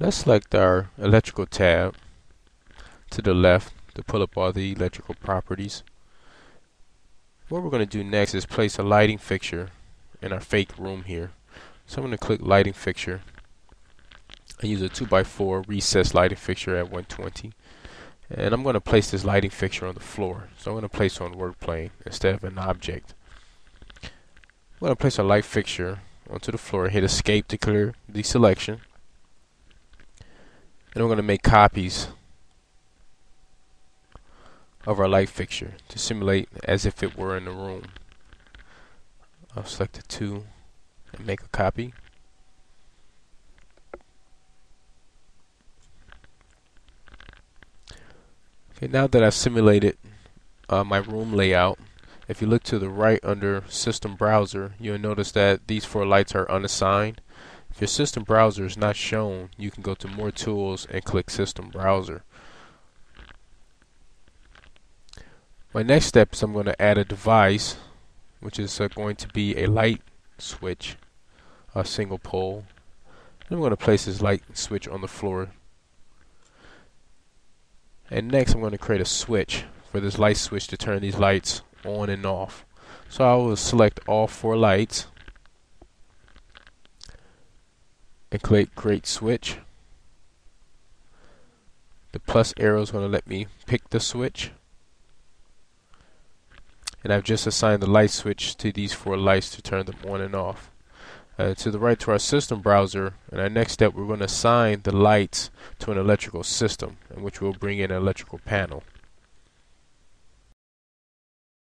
Let's select our electrical tab to the left to pull up all the electrical properties. What we're going to do next is place a lighting fixture in our fake room here. So I'm going to click lighting fixture and use a 2x4 recessed lighting fixture at 120 and I'm going to place this lighting fixture on the floor. So I'm going to place on work plane instead of an object. I'm going to place a light fixture onto the floor, hit escape to clear the selection. And we're going to make copies of our light fixture to simulate as if it were in the room. I'll select the two and make a copy. Okay, now that I've simulated uh, my room layout, if you look to the right under System Browser, you'll notice that these four lights are unassigned. If your system browser is not shown, you can go to More Tools and click System Browser. My next step is I'm going to add a device, which is uh, going to be a light switch, a single pole. I'm going to place this light switch on the floor. And next I'm going to create a switch for this light switch to turn these lights on and off. So I will select all four lights and click create switch. The plus arrow is going to let me pick the switch. And I've just assigned the light switch to these four lights to turn them on and off. Uh, to the right to our system browser, and our next step we're going to assign the lights to an electrical system, in which we'll bring in an electrical panel.